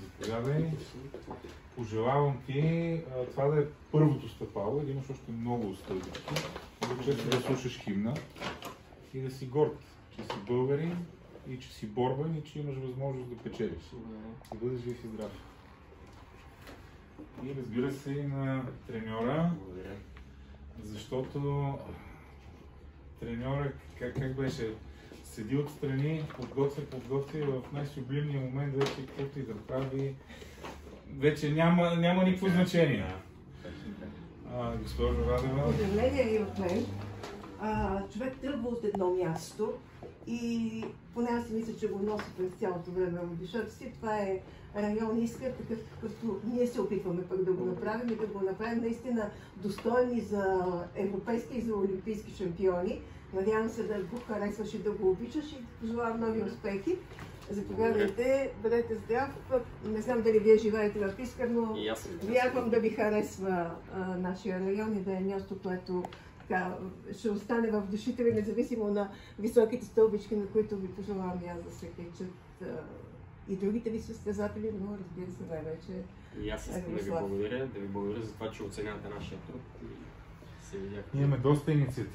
Заповядай. Пожелавам ти това да е първото стъпало и да имаш още много. Много често да слушаш химна и да си горд, че си българин и че си борбен и че имаш възможност да печелиш. Да бъдеш жив и здрав. И разбира се и на треньора, защото треньора, как, как беше, седи отстрани, подготвя, подготвя в най-сублимния момент вече каквото и да прави, вече няма, няма никакво значение. А, госпожо Радева, Поздравления и от мен. А, човек тръгва от едно място и поне аз си мисля, че го носи през цялото време в душата си. Това е район Искър, такъв какъвто ние се опитваме пък да го направим и да го направим наистина достойни за европейски и за олимпийски шампиони. Надявам се да го харесваш и да го обичаш и пожелавам нови успехи. Заповядайте, бъдете здрав. Не знам дали вие живеете в Искър, но Вярвам да ви харесва а, нашия район и да е място, което така, ще остане в душите ви, независимо на високите стълбички, на които ви пожелавам и аз да се качат а, и другите ви състезатели, но разбира се най-вече. И аз искам да ви благодаря, да ви благодаря за това, че оценявате нашия труд и се видяхме. имаме доста инициативи.